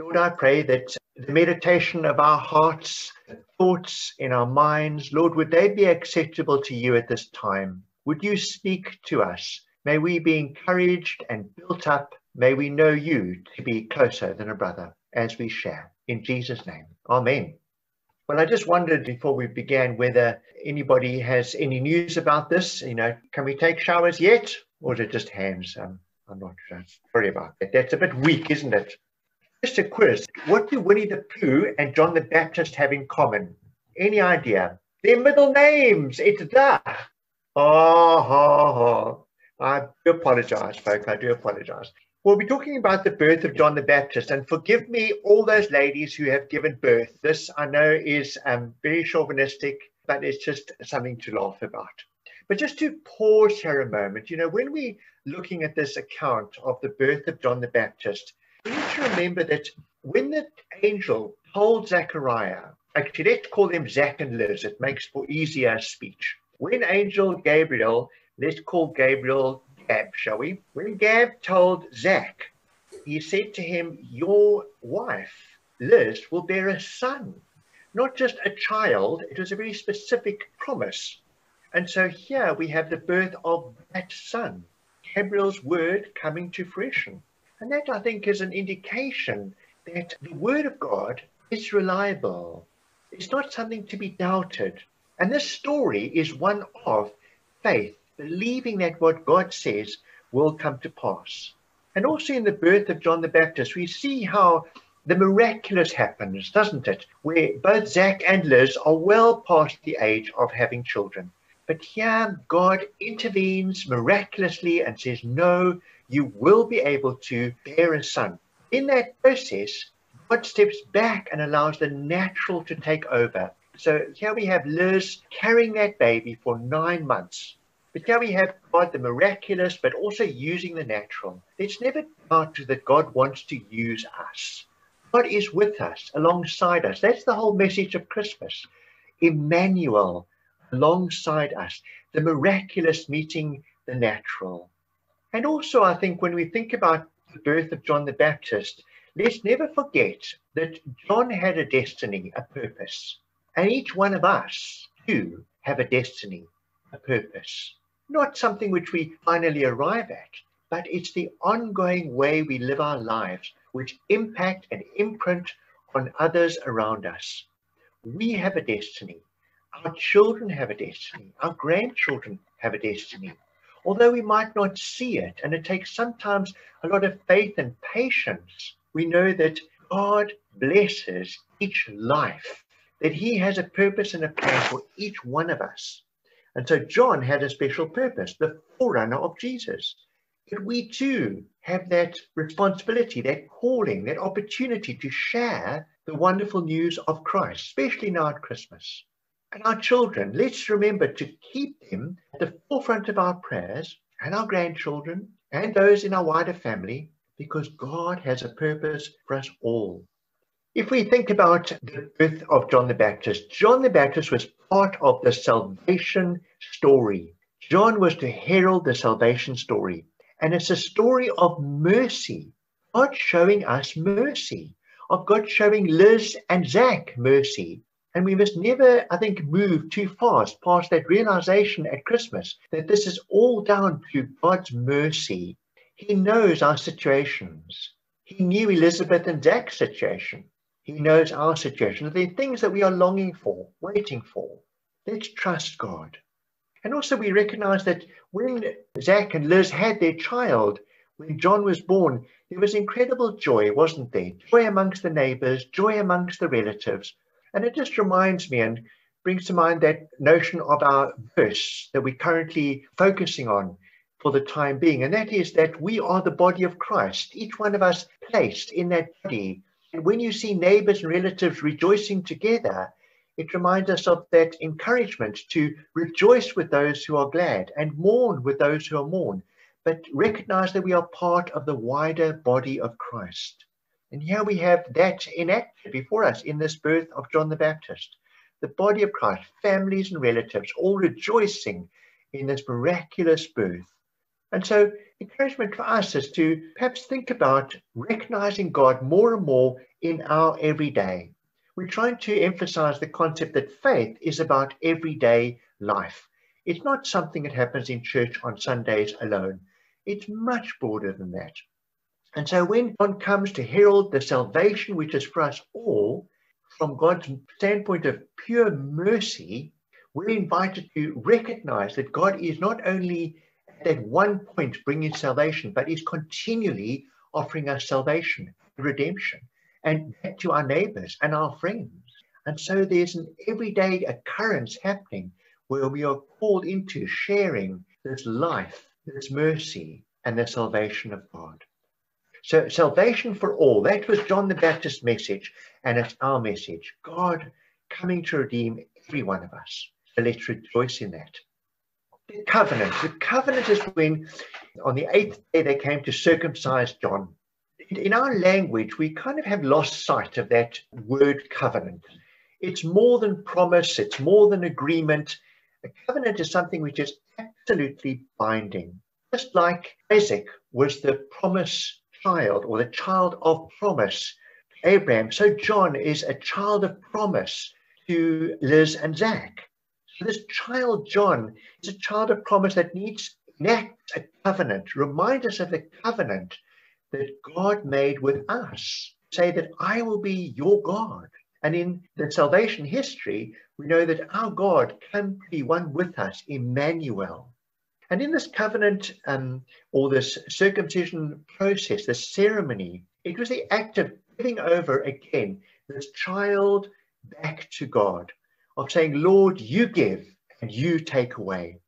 Lord, I pray that the meditation of our hearts, thoughts in our minds, Lord, would they be acceptable to you at this time? Would you speak to us? May we be encouraged and built up. May we know you to be closer than a brother as we share. In Jesus' name, Amen. Well, I just wondered before we began whether anybody has any news about this. You know, can we take showers yet? Or is it just hands? Um, I'm not sure. Sorry about that. That's a bit weak, isn't it? Just a quiz. What do Winnie the Pooh and John the Baptist have in common? Any idea? Their middle names. It's the. Oh, ha, ha. I do apologize, folks. I do apologize. We'll be talking about the birth of John the Baptist, and forgive me, all those ladies who have given birth. This I know is um, very chauvinistic, but it's just something to laugh about. But just to pause here a moment, you know, when we're looking at this account of the birth of John the Baptist, we need to remember that when the angel told Zechariah, actually let's call them Zach and Liz, it makes for easier speech. When angel Gabriel, let's call Gabriel Gab, shall we? When Gab told Zach, he said to him, Your wife, Liz, will bear a son. Not just a child, it was a very specific promise. And so here we have the birth of that son, Gabriel's word coming to fruition. And that, I think, is an indication that the Word of God is reliable. It's not something to be doubted. And this story is one of faith, believing that what God says will come to pass. And also in the birth of John the Baptist, we see how the miraculous happens, doesn't it? Where both Zach and Liz are well past the age of having children. But here, God intervenes miraculously and says, No, you will be able to bear a son. In that process, God steps back and allows the natural to take over. So here we have Liz carrying that baby for nine months. But here we have God, the miraculous, but also using the natural. Let's never doubt that God wants to use us. God is with us, alongside us. That's the whole message of Christmas. Emmanuel, alongside us. The miraculous meeting the natural. And also, I think when we think about the birth of John the Baptist, let's never forget that John had a destiny, a purpose. And each one of us too, have a destiny, a purpose. Not something which we finally arrive at, but it's the ongoing way we live our lives which impact and imprint on others around us. We have a destiny. Our children have a destiny. Our grandchildren have a destiny although we might not see it, and it takes sometimes a lot of faith and patience, we know that God blesses each life, that He has a purpose and a plan for each one of us. And so John had a special purpose, the forerunner of Jesus. But we too have that responsibility, that calling, that opportunity to share the wonderful news of Christ, especially now at Christmas. And our children, let's remember to keep them the forefront of our prayers and our grandchildren and those in our wider family because God has a purpose for us all. If we think about the birth of John the Baptist, John the Baptist was part of the salvation story. John was to herald the salvation story. And it's a story of mercy, God showing us mercy, of God showing Liz and Zach mercy, and we must never, I think, move too fast past that realization at Christmas that this is all down to God's mercy. He knows our situations. He knew Elizabeth and Zach's situation. He knows our situation. Are things that we are longing for, waiting for. Let's trust God. And also, we recognize that when Zach and Liz had their child, when John was born, there was incredible joy, wasn't there? Joy amongst the neighbors, joy amongst the relatives, and it just reminds me and brings to mind that notion of our verse that we're currently focusing on for the time being. And that is that we are the body of Christ, each one of us placed in that body. And when you see neighbors and relatives rejoicing together, it reminds us of that encouragement to rejoice with those who are glad and mourn with those who are mourn, but recognize that we are part of the wider body of Christ. And here we have that enacted before us in this birth of John the Baptist. The body of Christ, families and relatives, all rejoicing in this miraculous birth. And so, encouragement for us is to perhaps think about recognizing God more and more in our everyday. We're trying to emphasize the concept that faith is about everyday life. It's not something that happens in church on Sundays alone. It's much broader than that. And so when one comes to herald the salvation which is for us all, from God's standpoint of pure mercy, we're invited to recognize that God is not only at one point bringing salvation, but is continually offering us salvation, redemption, and to our neighbors and our friends. And so there's an everyday occurrence happening where we are called into sharing this life, this mercy, and the salvation of God. So, salvation for all, that was John the Baptist's message, and it's our message. God coming to redeem every one of us. So, let's rejoice in that. The covenant. The covenant is when, on the eighth day, they came to circumcise John. In our language, we kind of have lost sight of that word covenant. It's more than promise, it's more than agreement. A covenant is something which is absolutely binding. Just like Isaac was the promise child or the child of promise Abraham, so John is a child of promise to Liz and Zach. So this child, John, is a child of promise that needs enact a covenant, remind us of the covenant that God made with us. Say that I will be your God. And in the salvation history, we know that our God can be one with us, Emmanuel. And in this covenant um, or this circumcision process, this ceremony, it was the act of giving over again this child back to God, of saying, Lord, you give and you take away.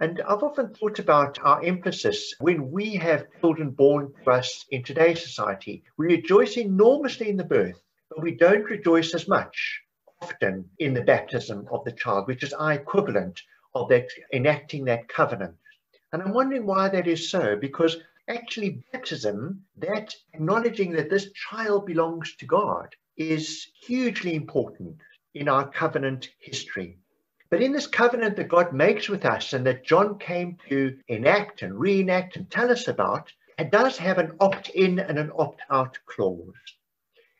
And I've often thought about our emphasis when we have children born to us in today's society. We rejoice enormously in the birth, but we don't rejoice as much often in the baptism of the child, which is our equivalent of that enacting that covenant. And I'm wondering why that is so, because actually baptism, that acknowledging that this child belongs to God, is hugely important in our covenant history. But in this covenant that God makes with us and that John came to enact and reenact and tell us about, it does have an opt in and an opt out clause.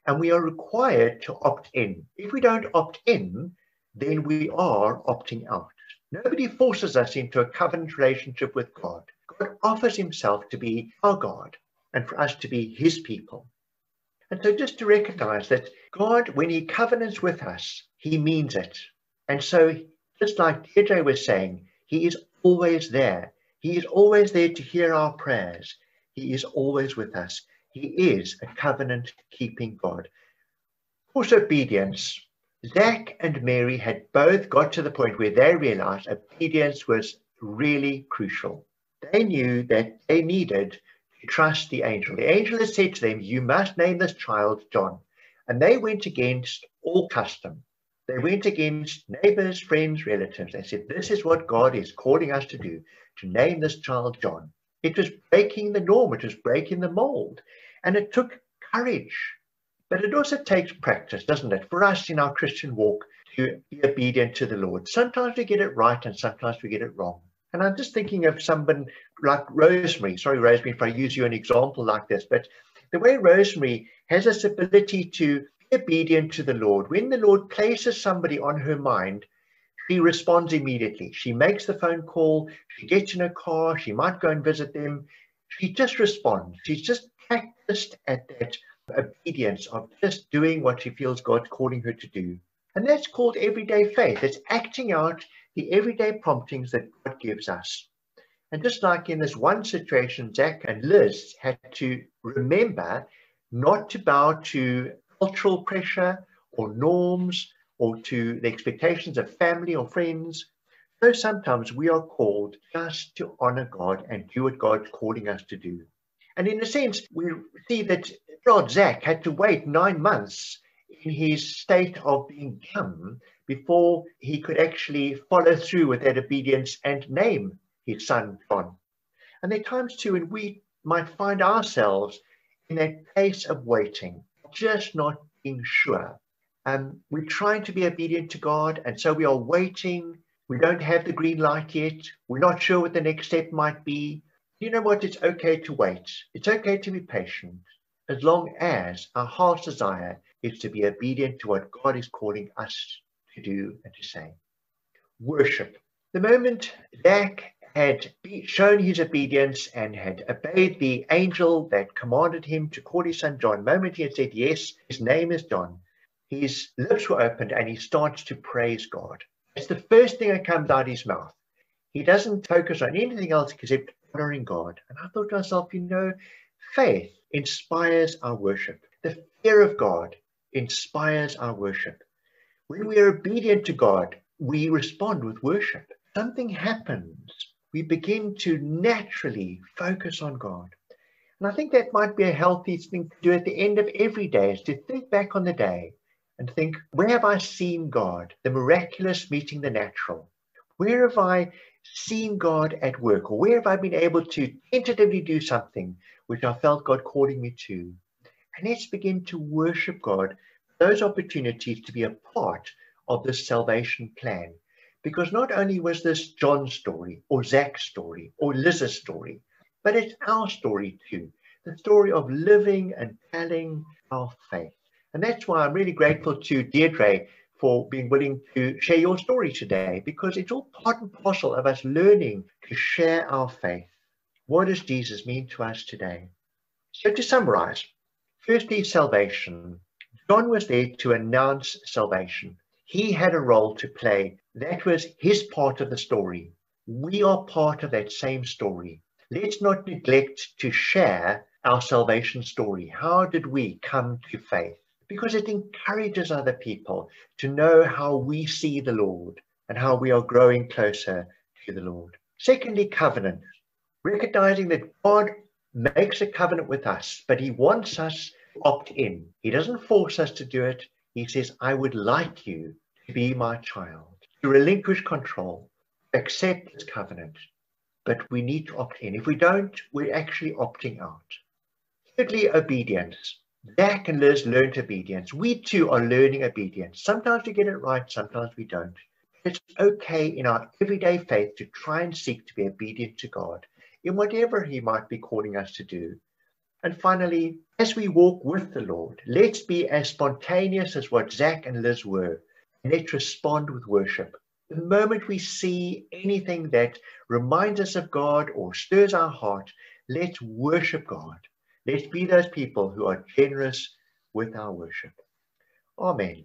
And we are required to opt in. If we don't opt in, then we are opting out. Nobody forces us into a covenant relationship with God. God offers himself to be our God and for us to be his people. And so just to recognize that God, when he covenants with us, he means it. And so just like Deirdre was saying, he is always there. He is always there to hear our prayers. He is always with us. He is a covenant keeping God. Of course, obedience Zach and Mary had both got to the point where they realized obedience was really crucial. They knew that they needed to trust the angel. The angel had said to them, You must name this child John. And they went against all custom. They went against neighbors, friends, relatives. They said, This is what God is calling us to do, to name this child John. It was breaking the norm, it was breaking the mold. And it took courage but it also takes practice, doesn't it, for us in our Christian walk to be obedient to the Lord. Sometimes we get it right and sometimes we get it wrong. And I'm just thinking of someone like Rosemary. Sorry, Rosemary, if I use you an example like this, but the way Rosemary has this ability to be obedient to the Lord. When the Lord places somebody on her mind, she responds immediately. She makes the phone call, she gets in a car, she might go and visit them. She just responds. She's just practiced at that obedience of just doing what she feels God's calling her to do. And that's called everyday faith. It's acting out the everyday promptings that God gives us. And just like in this one situation, Zach and Liz had to remember not to bow to cultural pressure or norms or to the expectations of family or friends. So sometimes we are called just to honor God and do what God's calling us to do. And in a sense, we see that Rod Zach had to wait nine months in his state of being dumb before he could actually follow through with that obedience and name his son John. And there are times too when we might find ourselves in that place of waiting, just not being sure. Um, we're trying to be obedient to God, and so we are waiting. We don't have the green light yet. We're not sure what the next step might be. You know what? It's okay to wait. It's okay to be patient as long as our heart's desire is to be obedient to what God is calling us to do and to say. Worship. The moment Zach had shown his obedience and had obeyed the angel that commanded him to call his son John, the moment he had said, Yes, his name is John, his lips were opened and he starts to praise God. It's the first thing that comes out of his mouth. He doesn't focus on anything else except honoring God. And I thought to myself, you know, faith inspires our worship. The fear of God inspires our worship. When we are obedient to God, we respond with worship. Something happens. We begin to naturally focus on God. And I think that might be a healthy thing to do at the end of every day is to think back on the day and think, where have I seen God, the miraculous meeting the natural? Where have I seen God at work? Or where have I been able to tentatively do something which I felt God calling me to? And let's begin to worship God, those opportunities to be a part of this salvation plan. Because not only was this John's story, or Zach's story, or Liz's story, but it's our story too. The story of living and telling our faith. And that's why I'm really grateful to Deirdre for being willing to share your story today, because it's all part and parcel of us learning to share our faith. What does Jesus mean to us today? So to summarize, firstly, salvation. John was there to announce salvation. He had a role to play. That was his part of the story. We are part of that same story. Let's not neglect to share our salvation story. How did we come to faith? Because it encourages other people to know how we see the Lord and how we are growing closer to the Lord. Secondly, covenant, recognizing that God makes a covenant with us, but he wants us to opt in. He doesn't force us to do it. He says, I would like you to be my child, to relinquish control, accept this covenant. But we need to opt in. If we don't, we're actually opting out. Thirdly, obedience. Zach and Liz learned obedience. We too are learning obedience. Sometimes we get it right, sometimes we don't. It's okay in our everyday faith to try and seek to be obedient to God in whatever He might be calling us to do. And finally, as we walk with the Lord, let's be as spontaneous as what Zach and Liz were, and let's respond with worship. The moment we see anything that reminds us of God or stirs our heart, let's worship God. Let's be those people who are generous with our worship. Amen.